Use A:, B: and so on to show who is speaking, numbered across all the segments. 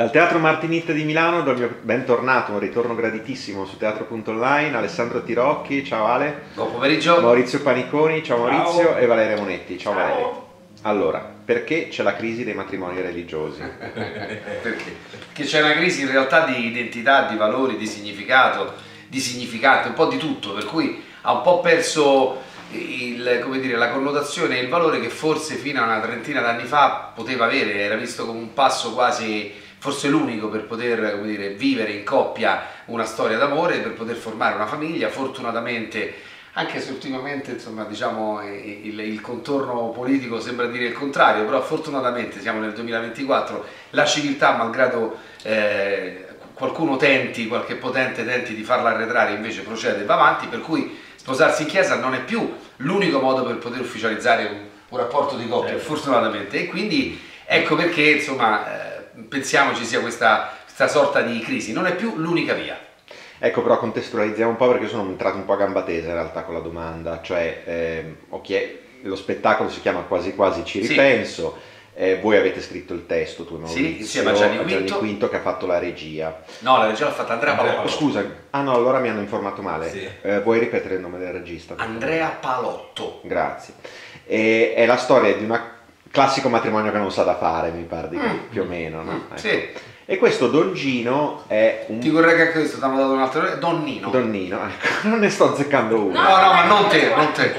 A: Dal Teatro Martinit di Milano, dal mio bentornato, un ritorno graditissimo su teatro.online, Alessandro Tirocchi, ciao Ale.
B: Buon pomeriggio.
A: Maurizio Paniconi, ciao Maurizio, ciao. e Valeria Monetti, ciao, ciao. Valeria. Allora, perché c'è la crisi dei matrimoni religiosi?
B: perché? Perché c'è una crisi in realtà di identità, di valori, di significato, di significante, un po' di tutto, per cui ha un po' perso il, dire, la connotazione e il valore che forse fino a una trentina d'anni fa poteva avere, era visto come un passo quasi, forse l'unico per poter dire, vivere in coppia una storia d'amore, per poter formare una famiglia, fortunatamente anche se ultimamente insomma, diciamo, il, il, contorno politico sembra dire il contrario, però fortunatamente siamo nel 2024, la civiltà, malgrado eh, qualcuno tenti, qualche potente tenti di farla arretrare, invece procede e va avanti, per cui sposarsi in chiesa non è più l'unico modo per poter ufficializzare un, un rapporto di coppia, certo. fortunatamente, e quindi ecco perché insomma, eh, pensiamo ci sia questa, questa sorta di crisi, non è più l'unica via.
A: Ecco, però contestualizziamo un po' perché sono entrato un po' a gamba tesa in realtà con la domanda, cioè eh, okay, lo spettacolo si chiama quasi quasi ci ripenso, sì. eh, voi avete scritto il testo, tu
B: Maurizio, sì, insieme a Gianni Quinto.
A: Gianni Quinto che ha fatto la regia.
B: No, la regia l'ha fatta Andrea Palotto.
A: Scusa, ah no, allora mi hanno informato male. Sì. Eh, vuoi ripetere il nome del regista?
B: Andrea Palotto.
A: Grazie. E, è la storia di un classico matrimonio che non sa da fare, mi pare, mm. più o meno, no?
B: Ecco. Sì.
A: E questo Don Gino è un...
B: Ti correggo anche questo, ti hanno dato un altro Donnino.
A: Donnino, ecco, non ne sto azzeccando uno.
B: No, no, ma non te, non te.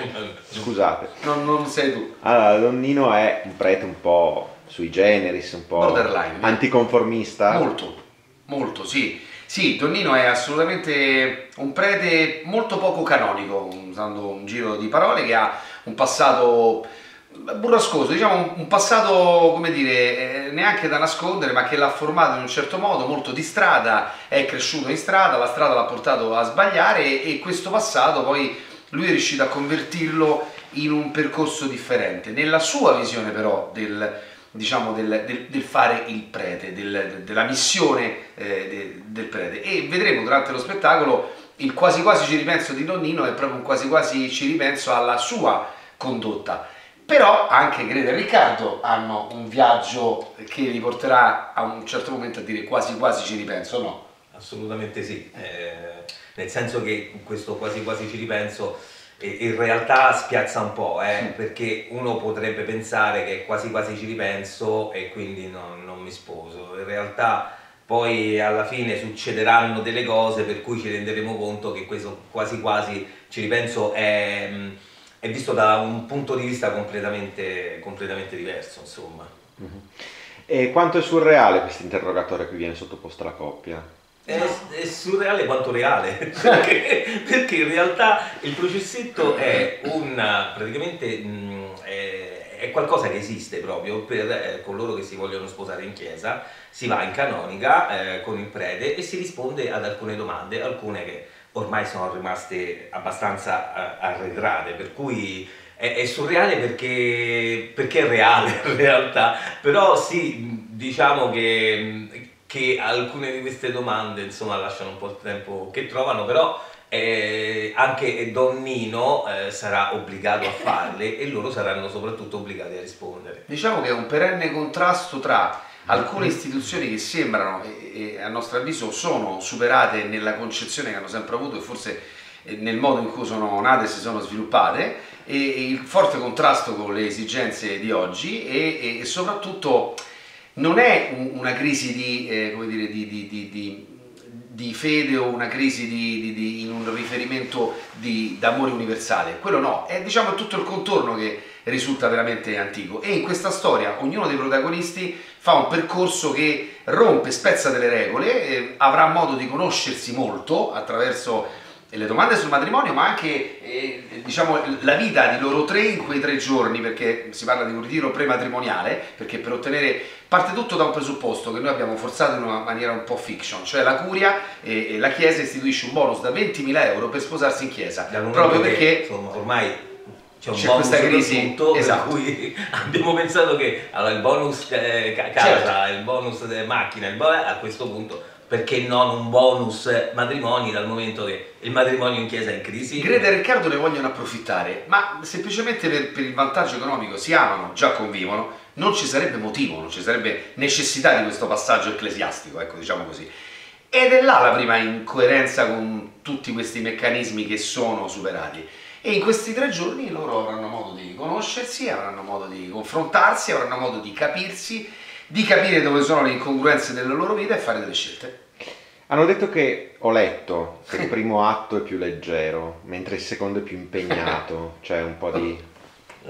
A: Scusate.
B: Non, non sei tu.
A: Allora, Donnino è un prete un po' sui generis, un po'
B: Borderline.
A: anticonformista.
B: Molto, molto, sì. Sì, Donnino è assolutamente un prete molto poco canonico, usando un giro di parole, che ha un passato burrascoso, diciamo un, passato, come dire, eh, neanche da nascondere, ma che l'ha formato in un certo modo, molto di strada, è cresciuto in strada, la strada l'ha portato a sbagliare e, questo passato poi lui è riuscito a convertirlo in un percorso differente. Nella sua visione però del, diciamo, del, del, del fare il prete, del, della missione eh, del prete e vedremo durante lo spettacolo il quasi quasi ci ripenso di Nonnino è proprio un quasi quasi ci ripenso alla sua condotta però anche Greta e Riccardo hanno un viaggio che li porterà a un certo momento a dire quasi quasi ci ripenso, no?
C: Assolutamente sì, eh, nel senso che questo quasi quasi ci ripenso in realtà spiazza un po', eh, mm. perché uno potrebbe pensare che quasi quasi ci ripenso e quindi non, non mi sposo, in realtà poi alla fine succederanno delle cose per cui ci renderemo conto che questo quasi quasi ci ripenso è è visto da un punto di vista completamente, completamente diverso, insomma.
A: Mm-hmm. E quanto è surreale questo interrogatorio che viene sottoposto alla coppia?
C: È, è, surreale quanto reale, perché, perché, in realtà il processetto è una, praticamente mh, è, è, qualcosa che esiste proprio per eh, coloro che si vogliono sposare in chiesa, si va in canonica eh, con il prete e si risponde ad alcune domande, alcune che ormai sono rimaste abbastanza eh, arretrate, per cui è, è surreale perché, perché, è reale in realtà, però sì, diciamo che, che, alcune di queste domande insomma lasciano un po' il tempo che trovano, però eh, anche Don Nino eh, sarà obbligato a farle e loro saranno soprattutto obbligati a rispondere.
B: Diciamo che è un perenne contrasto tra alcune istituzioni che sembrano e, e, a nostro avviso sono superate nella concezione che hanno sempre avuto e forse eh, nel modo in cui sono nate e si sono sviluppate e, e il forte contrasto con le esigenze di oggi e, e soprattutto non è un, una crisi di, eh, dire, di, di, di, fede o una crisi in un riferimento d'amore universale, quello no, è diciamo tutto il contorno che risulta veramente antico. E in questa storia ognuno dei protagonisti fa un percorso che rompe, spezza delle regole, eh, avrà modo di conoscersi molto attraverso le domande sul matrimonio, ma anche eh, diciamo, la vita di loro tre in quei tre giorni, perché si parla di un ritiro prematrimoniale, perché per ottenere parte tutto da un presupposto che noi abbiamo forzato in una maniera un po' fiction, cioè la curia e, e la chiesa istituisce un bonus da 20.000 euro per sposarsi in chiesa, proprio perché
C: insomma, ormai c'è un c'è bonus questa crisi punto, esatto. per cui abbiamo pensato che allora, il bonus eh, casa, certo. il bonus macchina, il bonus, a questo punto perché non un bonus matrimoni dal momento che il matrimonio in chiesa è in crisi?
B: Greta e Riccardo ne vogliono approfittare, ma semplicemente per, per il vantaggio economico si amano, già convivono, non ci sarebbe motivo, non ci sarebbe necessità di questo passaggio ecclesiastico, ecco, diciamo così. Ed è là la prima incoerenza con tutti questi meccanismi che sono superati. E in questi tre giorni loro avranno modo di conoscersi, avranno modo di confrontarsi, avranno modo di capirsi, di capire dove sono le incongruenze della loro vita e fare delle scelte.
A: Hanno detto che ho letto che il primo atto è più leggero, mentre il secondo è più impegnato, cioè un po' di...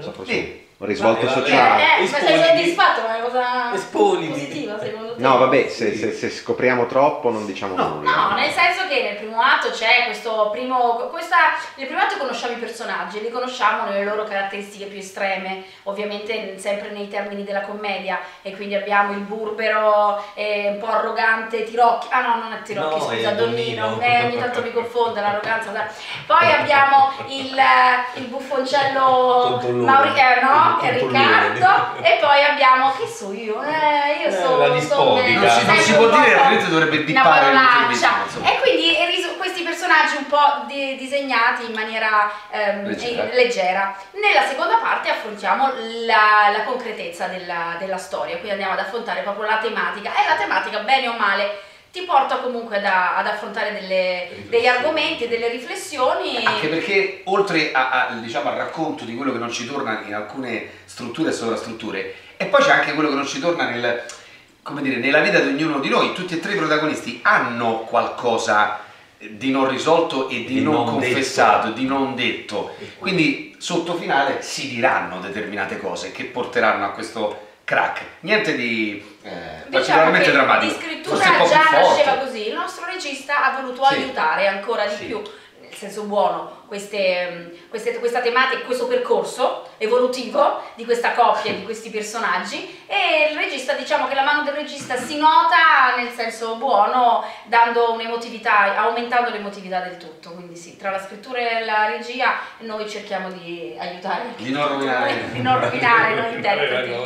A: So,
B: Sì.
A: un risvolto
C: Vabbè,
A: sociale.
D: Eh, ma sei
C: Esponiti.
D: soddisfatto? È una cosa
C: Esponiti.
D: positiva secondo
A: No, vabbè, se, se- se scopriamo troppo non diciamo
B: No,
A: nulla.
D: No, nel senso che nel primo atto c'è questo primo. Questa, nel primo atto conosciamo i personaggi, li conosciamo nelle loro caratteristiche più estreme, ovviamente sempre nei termini della commedia. E quindi abbiamo il burbero eh, un po' arrogante Tirocchi. Ah no, non è Tirocchi,
C: No,
D: scusa,
C: è
D: Donnino. Eh, ogni tanto mi confonde l'arroganza. Poi abbiamo il, eh, il buffoncello
C: Tontolone.
D: Mauri- eh, no. Riccardo. e poi abbiamo. Che so io? Eh, io
C: Eh,
D: sono.
C: Dispotica.
B: Non si, non si può dire, altrimenti dovrebbe film,
D: E quindi questi personaggi un po' di- disegnati in maniera ehm,
B: Leggera.
D: eh, leggera. Nella seconda parte affrontiamo la, la concretezza della, della storia, quindi andiamo ad affrontare proprio la tematica. E la tematica, bene o male, ti porta comunque da- ad affrontare delle- degli argomenti, delle riflessioni.
B: Anche perché oltre a- a- diciamo, al racconto di quello che non ci torna in alcune strutture e sovrastrutture, e poi c'è anche quello che non ci torna nel, come dire, nella vita di ognuno di noi, tutti e tre i protagonisti hanno qualcosa di non risolto e di,
C: Di
B: non,
C: non
B: confessato,
C: detto.
B: di non detto. Quindi sotto finale si diranno determinate cose che porteranno a questo crack. Niente di eh,
D: Diciamo
B: particolarmente drammatico.
D: di scrittura già nasceva così, il nostro regista ha voluto
B: Sì.
D: aiutare ancora di
C: Sì.
D: più, senso buono, queste, queste, questa tematica, questo percorso evolutivo di questa coppia, di questi personaggi e il regista, diciamo che la mano del regista si nota nel senso buono, dando un'emotività, aumentando l'emotività del tutto, quindi sì, tra la scrittura e la regia noi cerchiamo di aiutare.
B: Di non rovinare.
D: di non rovinare noi interpreti.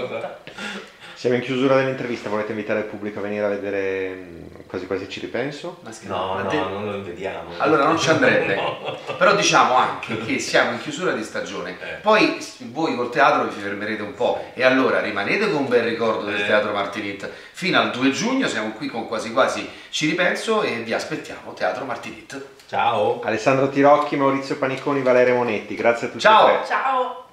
A: Siamo in chiusura dell'intervista, volete invitare il pubblico a venire a vedere mm, quasi quasi ci ripenso?
C: No, no,
B: te-
C: non lo vediamo.
B: Allora non ci andrebbe.
C: No.
B: Però diciamo anche che siamo in chiusura di stagione.
C: Eh.
B: Poi voi col teatro vi fermerete un po' e allora rimanete con un bel ricordo del
C: Eh.
B: Teatro Martinit. Fino al 2 giugno siamo qui con quasi quasi ci ripenso e vi aspettiamo Teatro Martinit.
C: Ciao.
A: Alessandro Tirocchi, Maurizio Paniconi, Valeria Monetti, grazie a tutti
B: Ciao.
A: e tre.
D: Ciao!